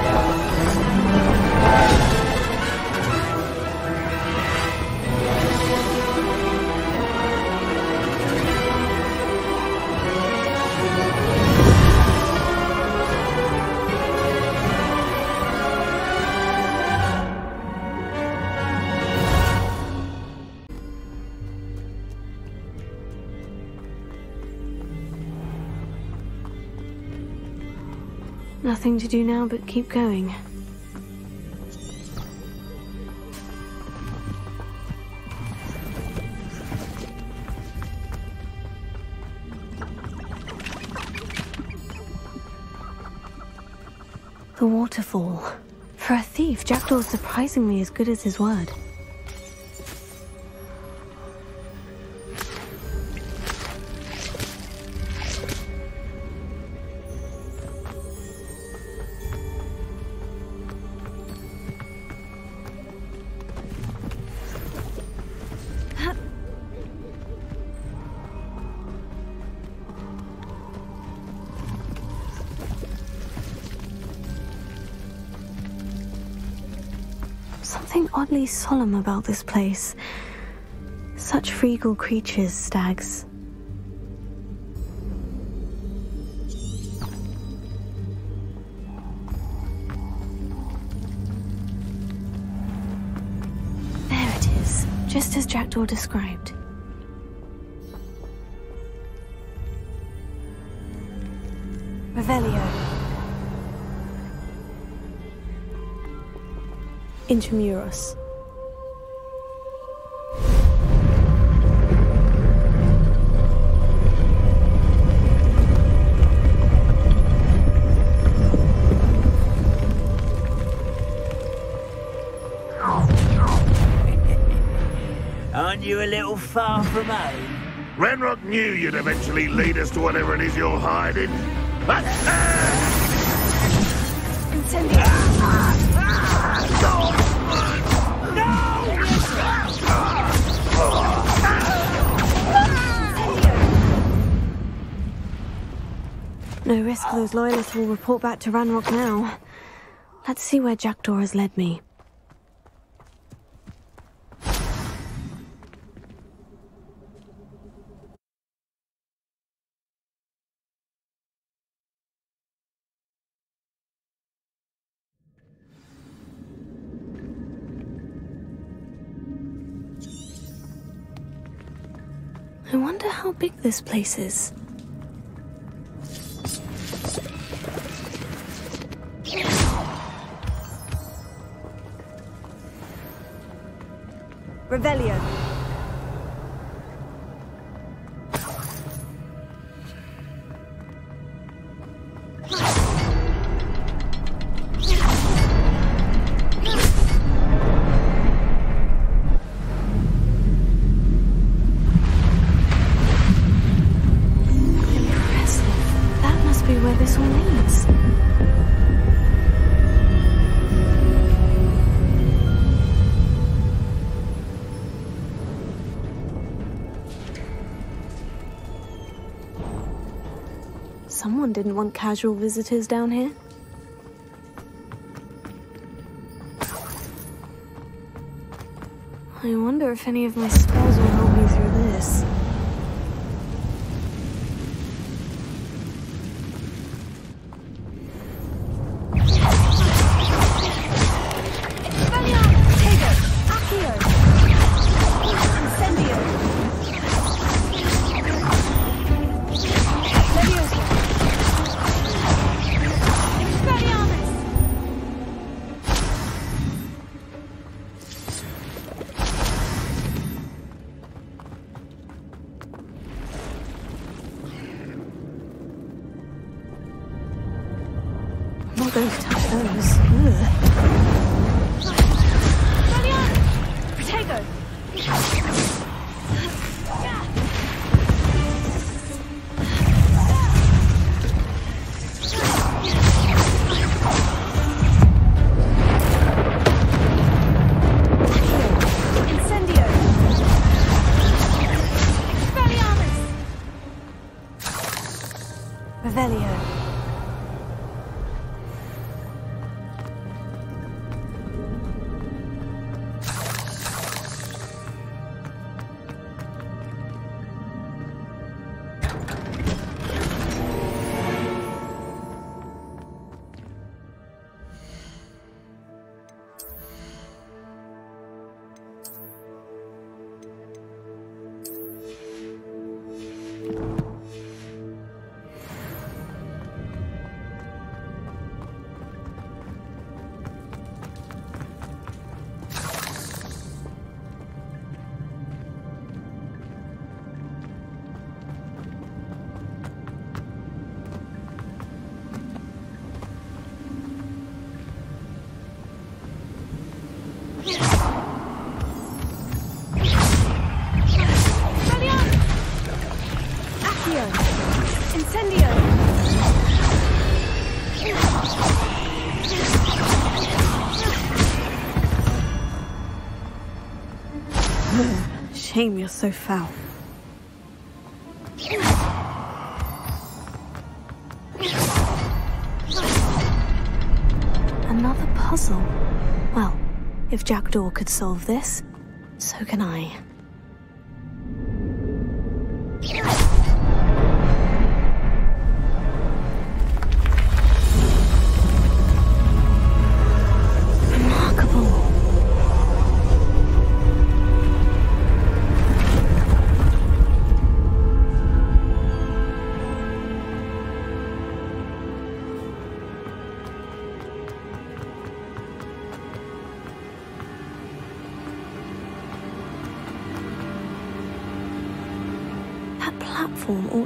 Bye. Nothing to do now but keep going. The waterfall. For a thief, Jackdaw's surprisingly as good as his word. Solemn about this place. Such regal creatures, stags. There it is, just as Jackdaw described. Revelio. Intramuros. Little far from home? Ranrock knew you'd eventually lead us to whatever it is you're hiding. Uh, no risk those loyalists will report back to Ranrock now. Let's see where Jackdaw has led me. I wonder how big this place is. Revelio. Didn't want casual visitors down here. I wonder if any of my spells will help me through this. To touch those. Ugh. Revelio. Shame you're so foul. Another puzzle. Well, if Jackdaw could solve this, so can I.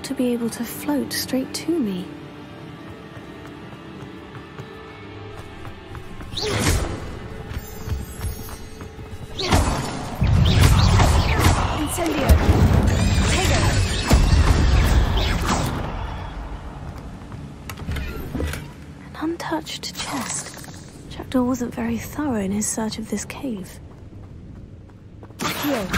to be able to float straight to me. Incendio! Tego! An untouched chest. Jackdaw wasn't very thorough in his search of this cave. Accio!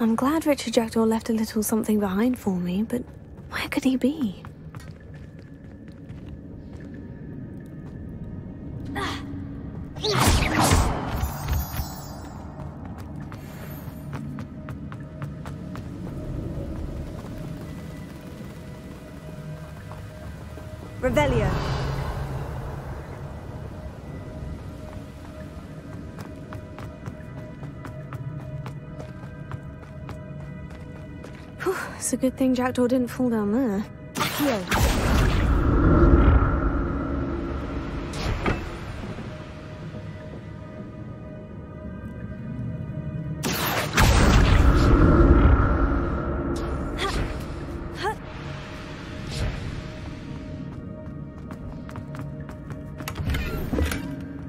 I'm glad Richard Jackdaw left a little something behind for me, but where could he be? Good thing Jackdaw didn't fall down there.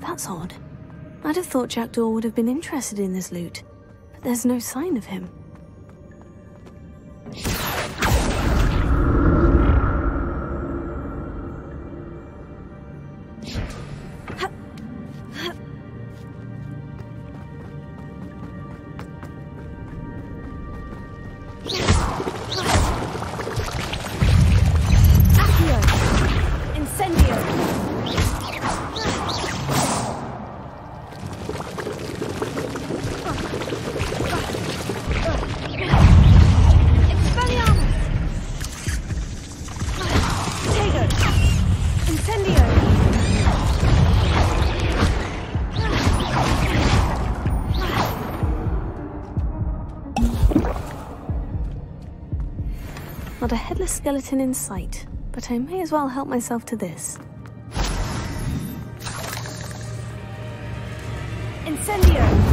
That's odd. I'd have thought Jackdaw would have been interested in this loot, but there's no sign of him. Not a headless skeleton in sight, but I may as well help myself to this. Incendio!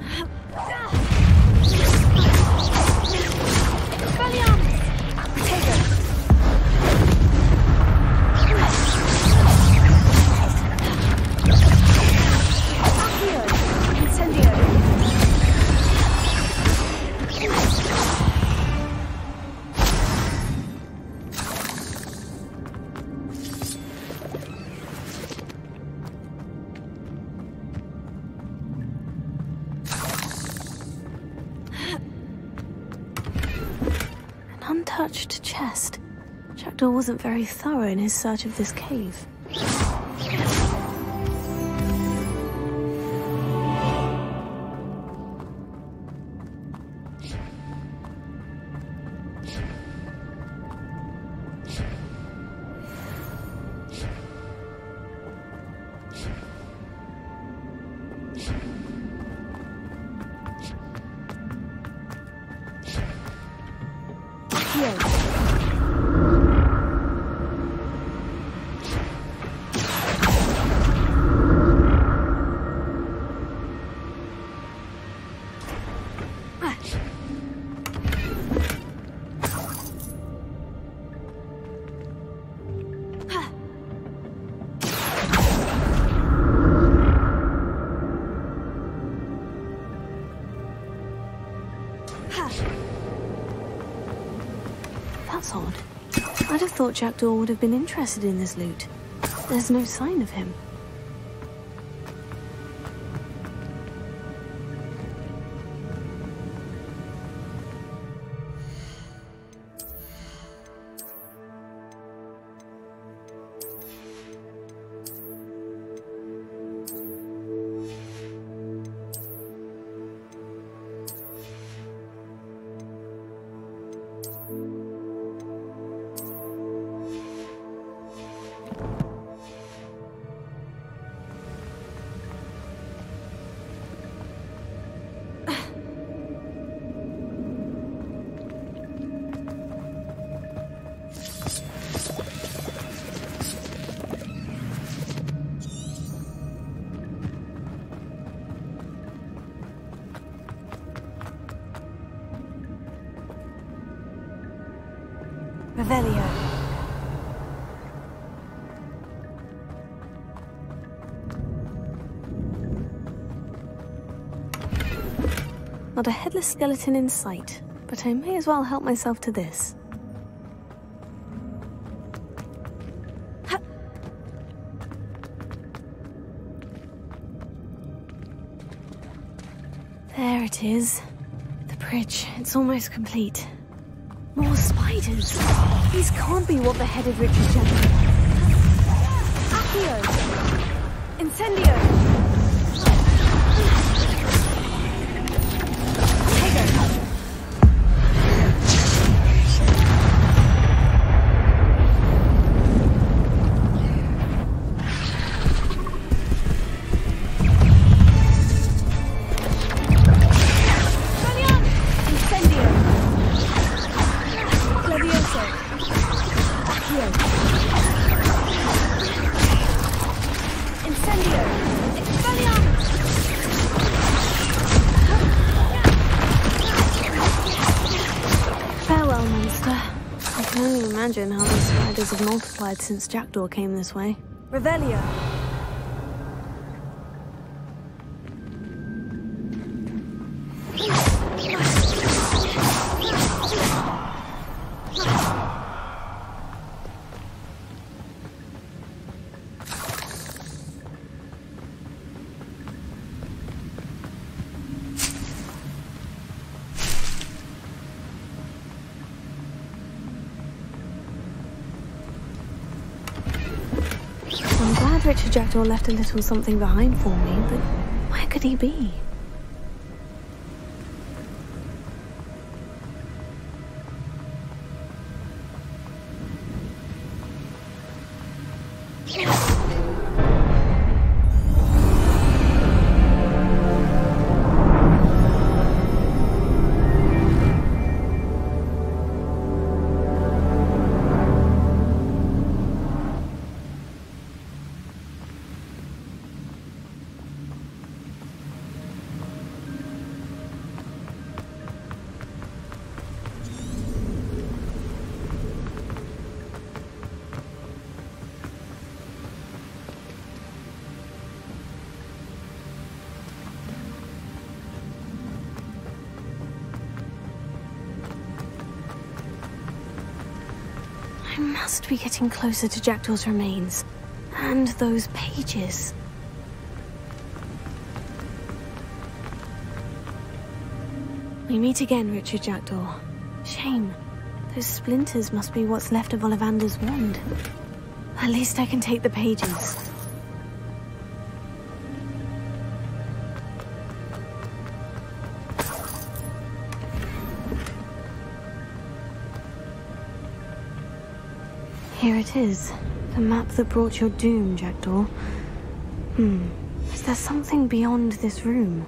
Huh? Wasn't very thorough in his search of this cave. Thought Jackdaw would have been interested in this loot. There's no sign of him. Not a headless skeleton in sight, but I may as well help myself to this. There it is. The bridge. It's almost complete. These can't be what the head of Richard Jackdaw. Accio! Incendio! Have multiplied since Jackdaw came this way. Revelio! Jackdaw left a little something behind for me, but where could he be? I must be getting closer to Jackdaw's remains. And those pages. We meet again, Richard Jackdaw. Shame. Those splinters must be what's left of Ollivander's wand. At least I can take the pages. Here it is. The map that brought your doom, Jackdaw. Hmm. Is there something beyond this room?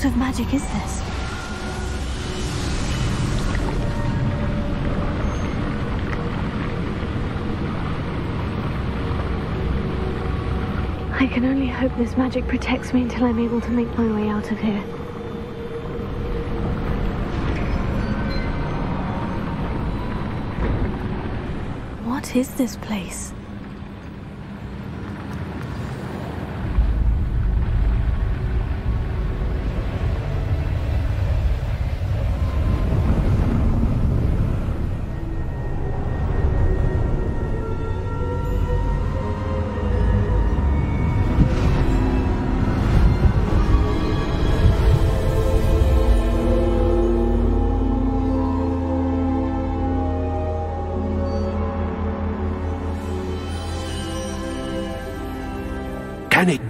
Sort of magic is this? I can only hope this magic protects me until I'm able to make my way out of here. What is this place?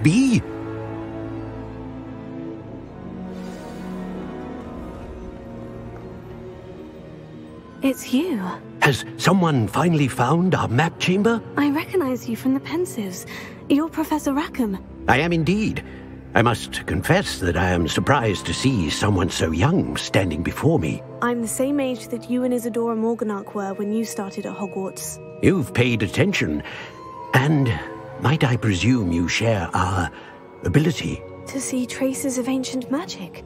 It be? It's you. Has someone finally found our map chamber? I recognize you from the Pensieves. You're Professor Rackham. I am indeed. I must confess that I am surprised to see someone so young standing before me. I'm the same age that you and Isidora Morganach were when you started at Hogwarts. You've paid attention. And might I presume you share our ability? To see traces of ancient magic?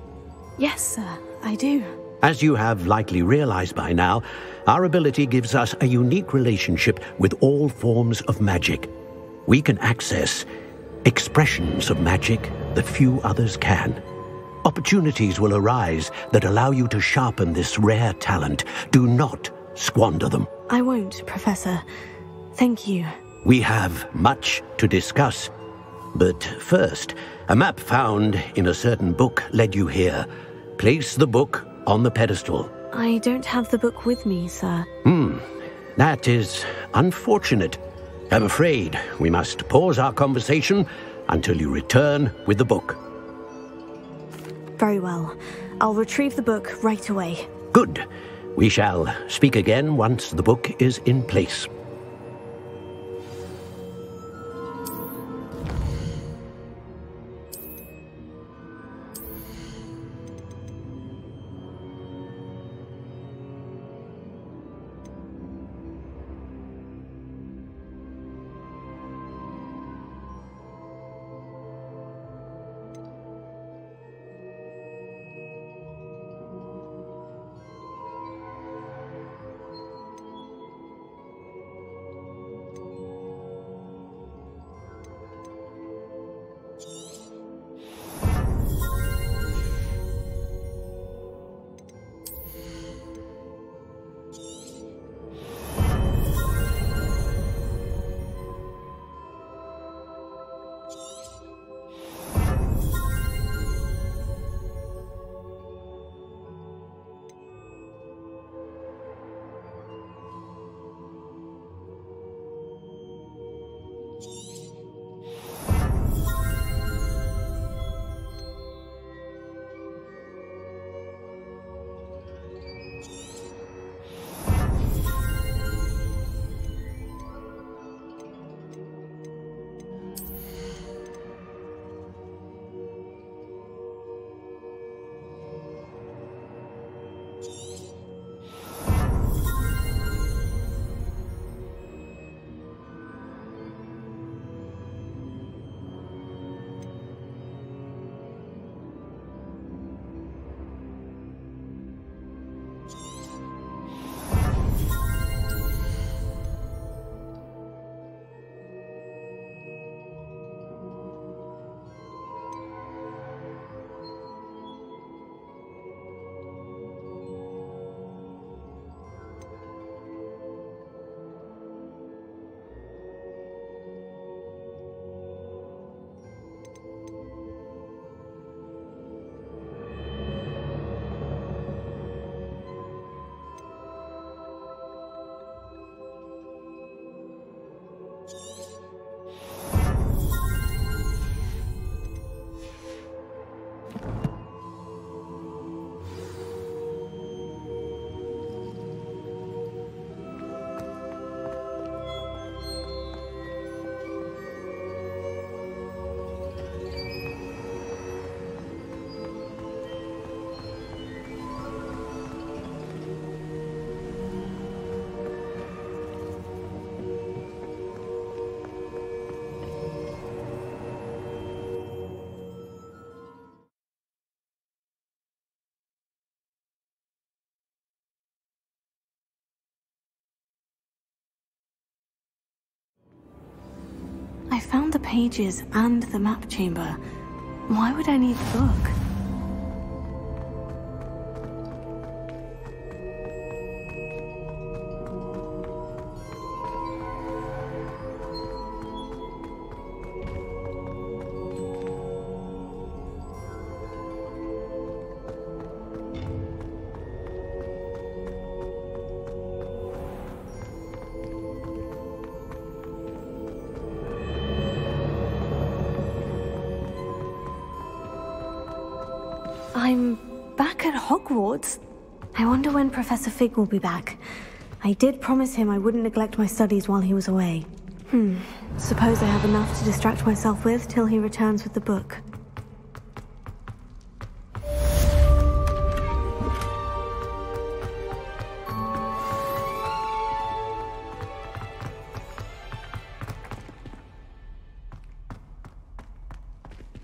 Yes, sir, I do. As you have likely realized by now, our ability gives us a unique relationship with all forms of magic. We can access expressions of magic that few others can. Opportunities will arise that allow you to sharpen this rare talent. Do not squander them. I won't, Professor. Thank you. We have much to discuss. But first, a map found in a certain book led you here. Place the book on the pedestal. I don't have the book with me, sir. Hmm. That is unfortunate. I'm afraid we must pause our conversation until you return with the book. Very well. I'll retrieve the book right away. Good. We shall speak again once the book is in place. I found the pages and the map chamber. Why would I need the book? Professor Fig will be back. I did promise him I wouldn't neglect my studies while he was away. Hmm. Suppose I have enough to distract myself with till he returns with the book.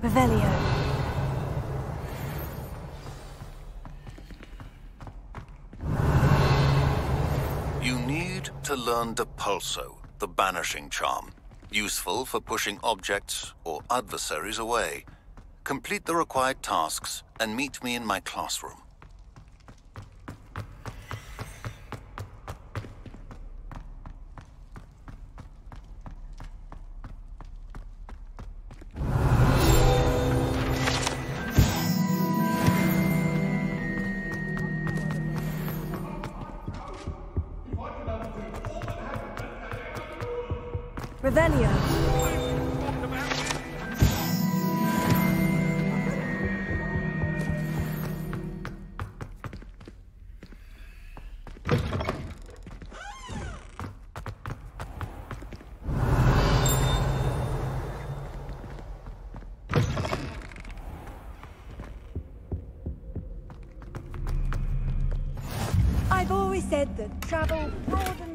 Revelio. Need to learn Depulso, the banishing charm. Useful for pushing objects or adversaries away. Complete the required tasks and meet me in my classroom. Said that travel